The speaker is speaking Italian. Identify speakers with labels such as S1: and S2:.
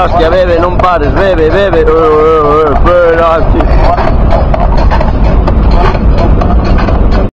S1: ragazzi, beve, non pare, beve, beve. Oh, oh, oh,